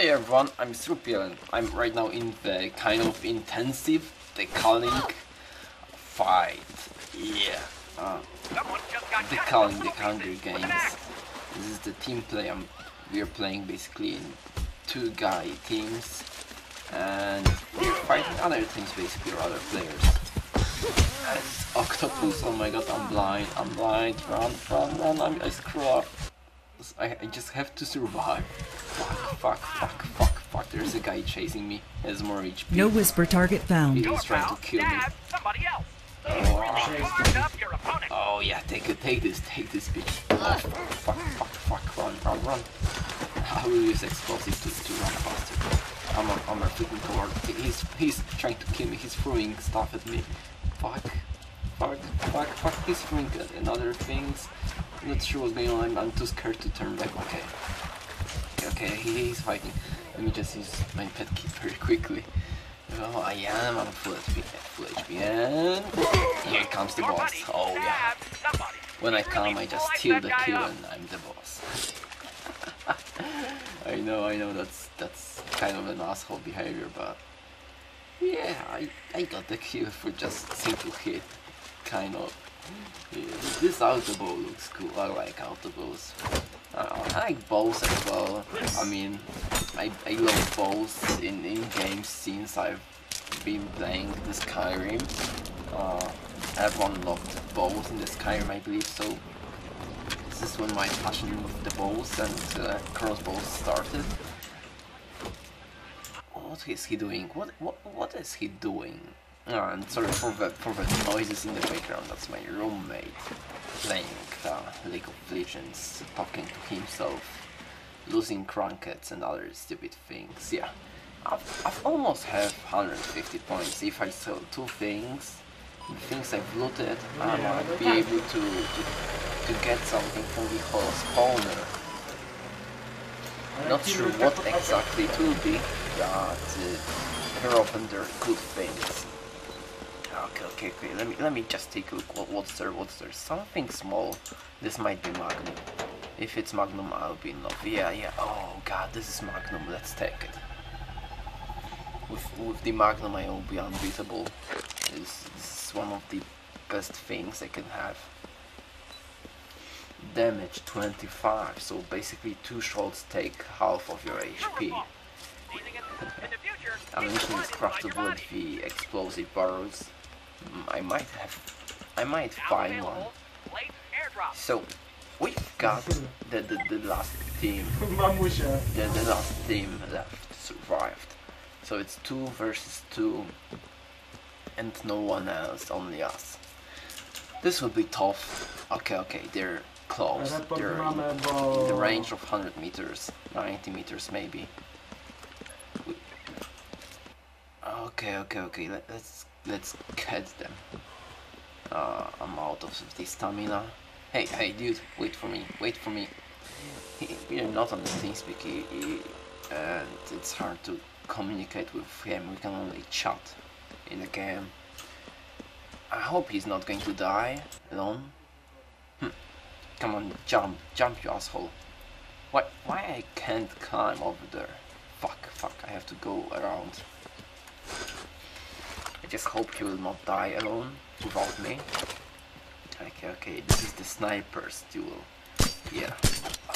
Hey everyone, I'm Strupiel and I'm right now in the kind of intensive the Culling fight. Yeah. Uh, the the Hunger Games. This is the team play I'm, we're playing basically in two guy teams and we're fighting other teams basically or other players. And Octopus, oh my god, I'm blind, I'm blind, run, run, run, I'm, I screw up. I, I just have to survive. Fuck, fuck, fuck, fuck, fuck. There's a guy chasing me. Has more HP. No whisper target found. He's trying to kill me. Oh, oh yeah, take it, take this, take this bitch. Oh, fuck, fuck, fuck, run, run, run. I will use explosives to, to run faster. I'm a, I'm a freaking coward. He's, he's trying to kill me. He's throwing stuff at me. Fuck, fuck, fuck, fuck. He's throwing another things. Not sure what's going on. I'm, I'm too scared to turn back. Okay. Okay, he, he's fighting. Let me just use my pet key very quickly. Oh, I am on full HP, full HP, and here comes the boss. Oh yeah. When I come, I just steal the kill, and I'm the boss. I know, I know, that's that's kind of an asshole behavior, but yeah, I I got the kill for just simple hit, kind of. This auto bow looks cool. I like auto bows. Uh, I like bows as well. I mean, I, I love bows in, in games since I've been playing the Skyrim. Uh, everyone loved bows in the Skyrim, I believe, so this is when my passion with the bows and uh, crossbows started. What is he doing? What what what is he doing? Oh, and sorry for the for the noises in the background. That's my roommate playing uh, League of Legends, talking to himself, losing crankets and other stupid things. Yeah, I've, I've almost have 150 points. If I sell two things, the things I've looted, I might be able to, to to get something from the whole spawner. Not sure what exactly it will be, but uh, here often there good things. Okay, okay, okay. Let me let me just take a look. What, what's there? What's there? Something small. This might be Magnum. If it's Magnum, I'll be in love. Yeah, yeah. Oh God, this is Magnum. Let's take it. With with the Magnum, I will be unbeatable. This, this is one of the best things I can have. Damage 25. So basically, two shots take half of your HP. I Ammunition is craftable with the explosive barrels. Mm, I might have, I might find one. So, we've got the, the, the last team, the, the last team left survived. So it's two versus two, and no one else, only us. This will be tough. Okay, okay, they're close. They're in, in the range of 100 meters, 90 meters maybe. Okay, okay, okay. Let, us let's catch them. Uh, I'm out of the stamina. Hey, hey, dude, wait for me, wait for me. We are not on the TeamSpeak, and it's hard to communicate with him. We can only chat in the game. I hope he's not going to die alone. Hm. Come on, jump, jump, you asshole. Why, why I can't climb over there? Fuck, fuck, I have to go around. Just hope he will not die alone without me. Okay, okay, this is the sniper's duel. Yeah.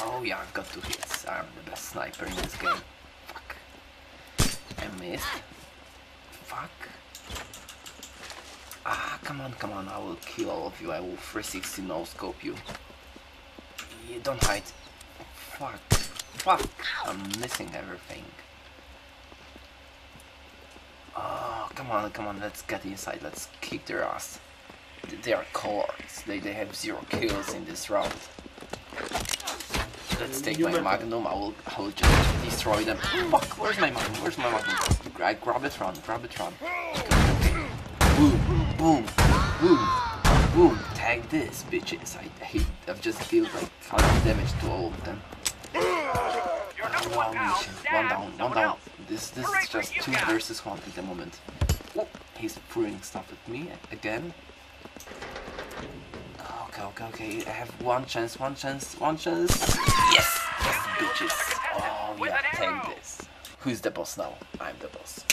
Oh yeah, I've got two hits. I'm the best sniper in this game. Fuck. I missed. Fuck. Ah, come on, come on, I will kill all of you. I will 360 no scope you. You don't hide. Fuck. Fuck. I'm missing everything. Oh, come on, come on, let's get inside, let's kick their ass. They are cowards, they, they have zero kills in this round. Let's take my magnum, I will, I will just destroy them. Fuck, where's my magnum, where's my magnum? I grab it, run, grab it, run. Okay. Boom, boom, boom, boom, tag this, bitches. I hate, I've just dealt like 100 damage to all of them. One mission, one down, one down. This this is just two versus one at the moment. He's throwing stuff at me again. Ah, okay, okay, okay. I have one chance, one chance, one chance. Yes, yes, bitches. Oh yeah, take this. Who's the boss now? I'm the boss.